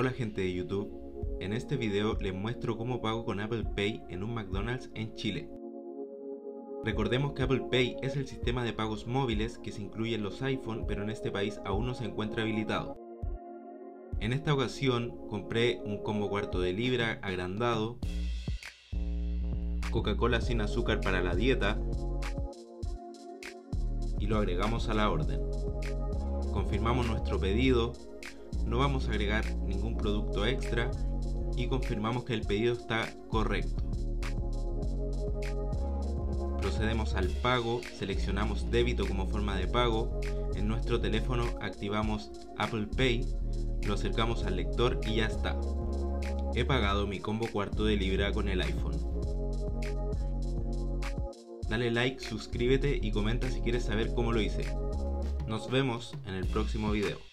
Hola gente de YouTube, en este video les muestro cómo pago con Apple Pay en un McDonald's en Chile. Recordemos que Apple Pay es el sistema de pagos móviles que se incluye en los iPhone pero en este país aún no se encuentra habilitado. En esta ocasión compré un combo cuarto de libra agrandado, Coca-Cola sin azúcar para la dieta y lo agregamos a la orden. Confirmamos nuestro pedido, no vamos a agregar ningún producto extra y confirmamos que el pedido está correcto. Procedemos al pago, seleccionamos débito como forma de pago, en nuestro teléfono activamos Apple Pay, lo acercamos al lector y ya está. He pagado mi combo cuarto de libra con el iPhone. Dale like, suscríbete y comenta si quieres saber cómo lo hice. Nos vemos en el próximo video.